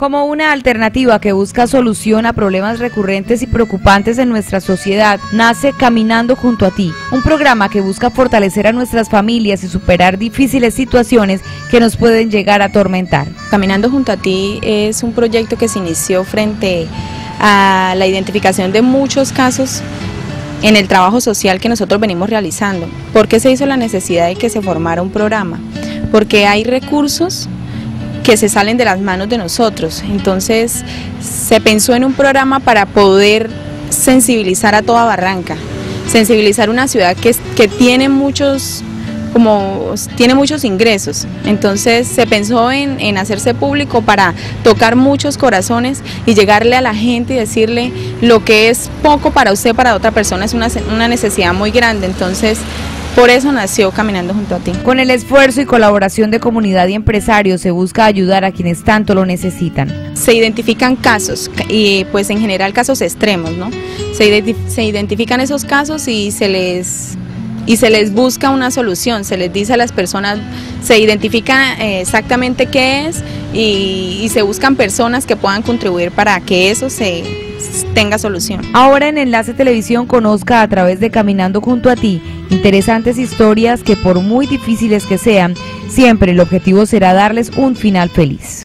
Como una alternativa que busca solución a problemas recurrentes y preocupantes en nuestra sociedad, nace Caminando junto a ti, un programa que busca fortalecer a nuestras familias y superar difíciles situaciones que nos pueden llegar a atormentar. Caminando junto a ti es un proyecto que se inició frente a la identificación de muchos casos en el trabajo social que nosotros venimos realizando. ¿Por qué se hizo la necesidad de que se formara un programa? Porque hay recursos que se salen de las manos de nosotros. Entonces se pensó en un programa para poder sensibilizar a toda Barranca, sensibilizar una ciudad que, que tiene muchos como tiene muchos ingresos, entonces se pensó en, hacerse público para tocar muchos corazones y llegarle a la gente y decirle lo que es poco para usted, para otra persona es una, una necesidad muy grande, entonces por eso nació Caminando junto a ti. Con el esfuerzo y colaboración de comunidad y empresarios se busca ayudar a quienes tanto lo necesitan. Se identifican casos y pues en general casos extremos, ¿no? Se, se identifican esos casos y se les y se les busca una solución, se les dice a las personas, se identifica eh, exactamente qué es y, y se buscan personas que puedan contribuir para que eso se tenga solución. Ahora en Enlace Televisión conozca a través de Caminando junto a ti interesantes historias que por muy difíciles que sean, siempre el objetivo será darles un final feliz.